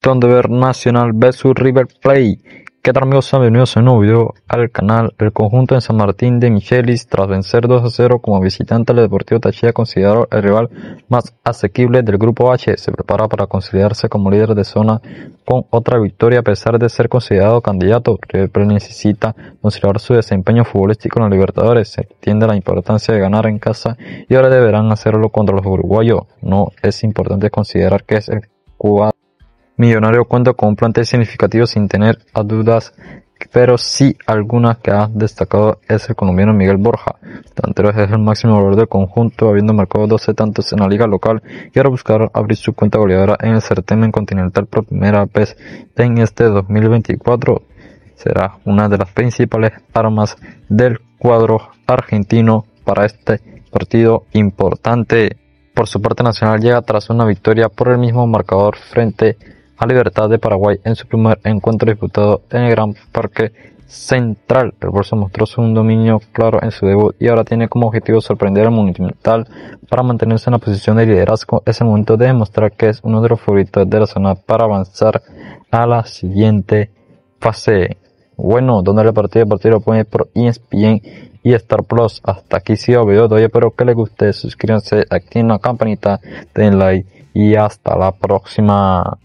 ver Nacional vs River Plate. ¿Qué tal amigos? Bienvenidos a un nuevo video al canal. El conjunto en San Martín de Michelis, tras vencer 2 a 0 como visitante al Deportivo Táchira, considerado el rival más asequible del grupo H. Se prepara para consolidarse como líder de zona con otra victoria a pesar de ser considerado candidato. River necesita considerar su desempeño futbolístico en los Libertadores. Se entiende la importancia de ganar en casa y ahora deberán hacerlo contra los uruguayos. No es importante considerar que es el cuadro Millonario cuenta con un plantel significativo sin tener a dudas, pero sí alguna que ha destacado es el colombiano Miguel Borja. Delantero es el máximo valor del conjunto, habiendo marcado 12 tantos en la liga local y ahora buscar abrir su cuenta goleadora en el certamen continental por primera vez en este 2024. Será una de las principales armas del cuadro argentino para este partido importante. Por su parte, Nacional llega tras una victoria por el mismo marcador frente Libertad de Paraguay en su primer encuentro disputado en el Gran Parque Central. El Bolso mostró su dominio claro en su debut y ahora tiene como objetivo sorprender al Monumental para mantenerse en la posición de liderazgo. Es el momento de demostrar que es uno de los favoritos de la zona para avanzar a la siguiente fase. Bueno, donde el partido de partido lo pone por ESPN y Star Plus. Hasta aquí sí el video de hoy, espero que les guste, suscríbanse, activen la campanita, den like y hasta la próxima.